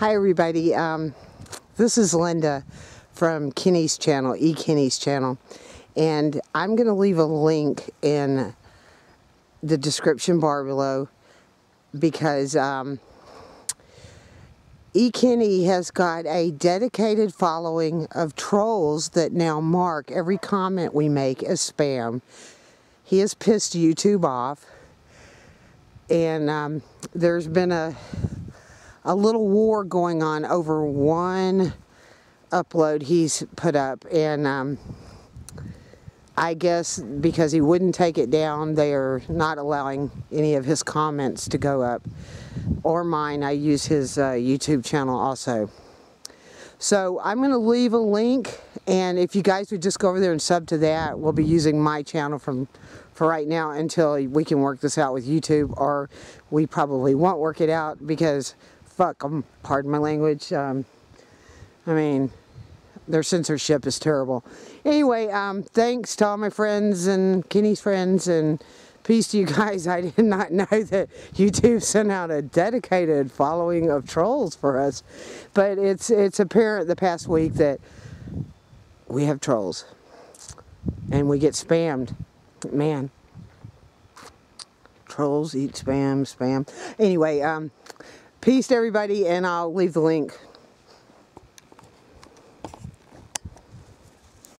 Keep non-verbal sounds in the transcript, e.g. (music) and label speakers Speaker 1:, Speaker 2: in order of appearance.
Speaker 1: Hi everybody, um, this is Linda from Kenny's channel, E. Kenny's channel, and I'm going to leave a link in the description bar below because um, E. Kenny has got a dedicated following of trolls that now mark every comment we make as spam. He has pissed YouTube off and um, there's been a a little war going on over one upload he's put up. And um, I guess because he wouldn't take it down they are not allowing any of his comments to go up or mine. I use his uh, YouTube channel also. So I'm going to leave a link and if you guys would just go over there and sub to that we'll be using my channel from for right now until we can work this out with YouTube or we probably won't work it out because fuck them, pardon my language. Um, I mean, their censorship is terrible. Anyway, um, thanks to all my friends and Kenny's friends and peace to you guys. (laughs) I did not know that YouTube sent out a dedicated following of trolls for us. But it's, it's apparent the past week that we have trolls. And we get spammed. Man. Trolls eat spam, spam. Anyway, um, Peace to everybody, and I'll leave the link